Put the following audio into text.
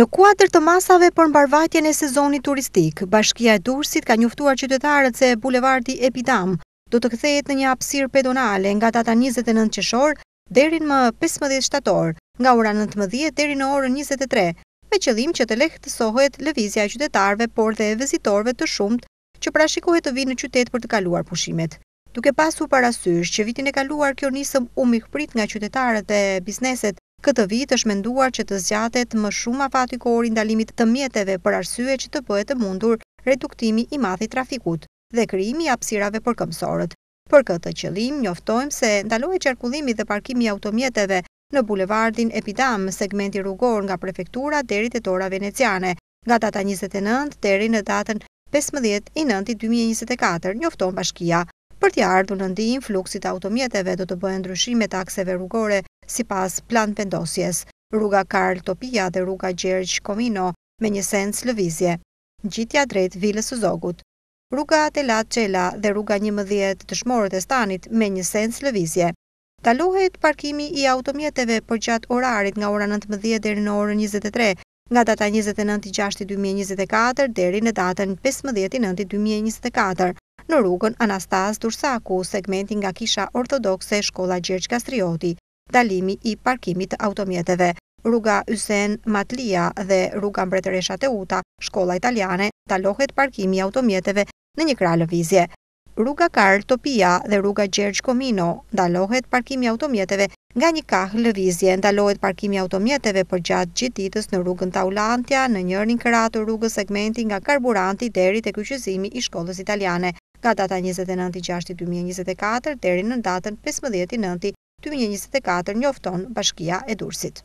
Në kuadër të masave për mbarëvajtjen e sezonit turistik, Bashkia e Durrësit ka njoftuar qytetarët se bulevardi Epidam do të kthehet në një hapësirë pedonale nga data njëzet e nëntë qershor deri më pesëmbëdhjetë shtator, nga ora nëntëmbëdhjetë deri në orën njëzet e tre, me qëllim që të lehtësohet lëvizja e qytetarëve por dhe e vizitorëve të shumtë që parashikohet të vijnë në qytet për të kaluar pushimet. Duke pasur parasysh që vitin e kaluar kjo nismë u mikprit nga qytetarët dhe bizneset, këtë vit është menduar që të zgjatet më shumë afati kohor i ndalimit të mjeteve për arsye që të bëhet e mundur reduktimi i madh i trafikut dhe krijimi i hapësirave për këmbësorët. Për këtë qëllim njoftojmë se ndalohet qarkullimi dhe parkimi i automjeteve në bulevardin Epidam, segmenti rrugor nga Prefektura deri te Torra Veneciane, Nga data njëzet e nëntë deri në datën pesëmbëdhjetë i nënti dy mijë e njëzet e katër, njofton Bashkia. Për t'i ardhur në ndihmë fluksit të automjeteve do të bëhen ndryshime të akseve rrugore sipas planvendosjes, rruga Karl Topia dhe rruga Gjergj Komino me një sens lëvizje, ngjitja drejt Vilës së Zogut, rruga Telat Çela dhe rruga njëmbëdhjetë Dëshmorët e Stanit me një sens lëvizje. Ndalohet parkimi i automjeteve përgjatë orarit nga ora nëntëmbëdhjetë deri në orën njëzet e tre, nga data njëzet e nëntë i gjashti dy mijë e njëzet e katër deri në datën pesëmbëdhjetë i nënti dy mijë e njëzet e katër, në rrugën Anastas Durrsaku, segmenti nga Kisha Ortodokse Shkolla Gjergj Kastrioti, ndalimi i parkimit të automjeteve, rruga Ysen Matlia dhe rruga Mbretëresha Teuta, Shkolla Italiane, ndalohet parkimi i automjeteve në një krah lëvizje. Rruga Karl Topia dhe rruga Gjergj Komino, ndalohet parkimi i automjeteve nga një kah lëvizje, ndalohet parkimi i automjeteve përgjatë gjithë ditës në rrugën Taulantia në njërin krah të rrugës segmenti nga karburanti deri te kryqëzimi i shkollës italiane nga data njëzet e nëntë i gjashti dy mijë e njëzet e katër deri në datën pesëmbëdhjetë i nënti dy mijë e njëzet e katër njofton Bashkia e Durrësit.